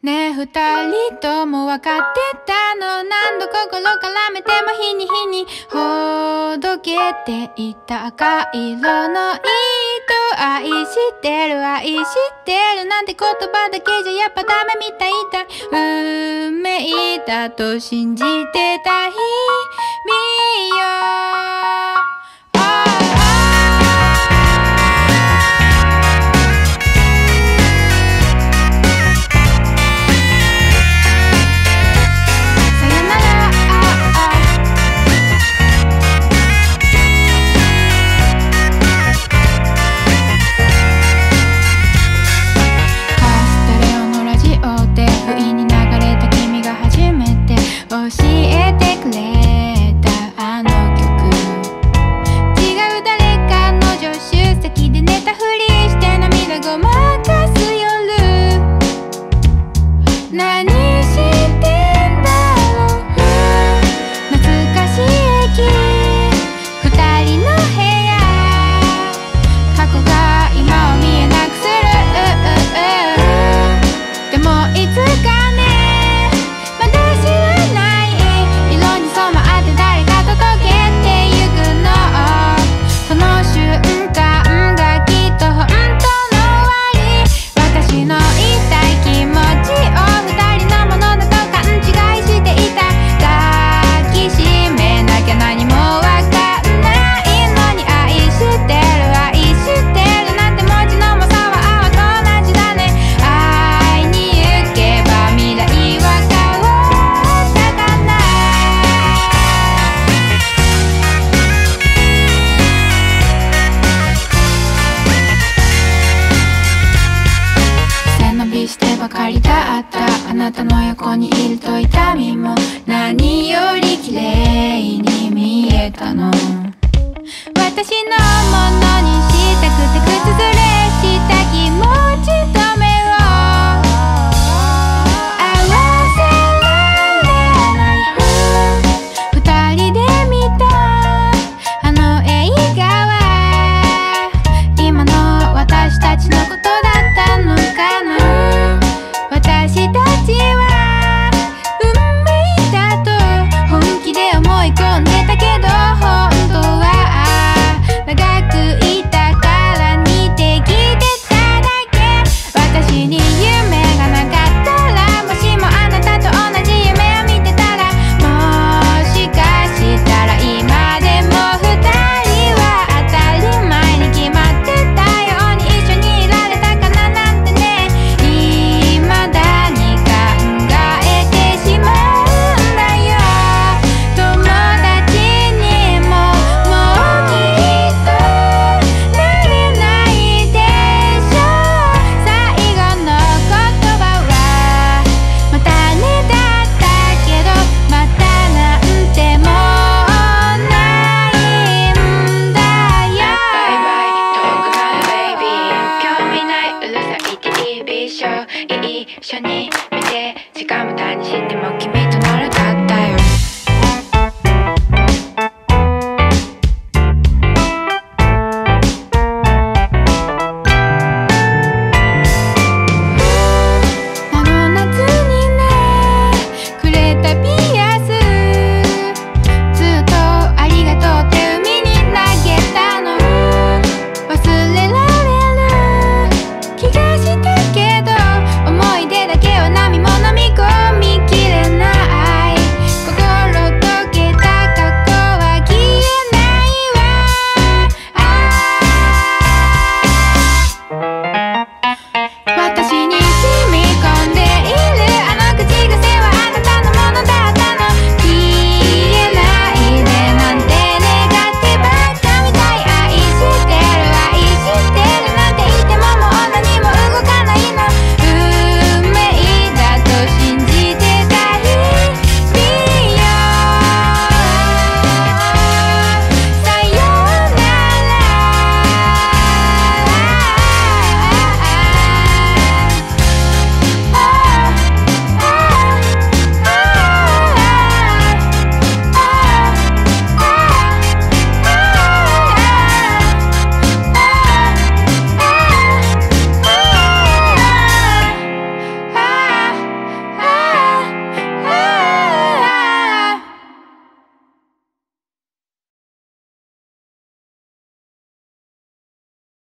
ねえ二人とも分かってたの？何度心絡めても日に日にほどけていた赤色の糸。愛してる愛してる。なんて言葉だけじゃやっぱダメみたいだ。運命だと信じてた日々よ。なたの横にいると痛みも何より綺麗に見えたの。私のものに 안 신이 막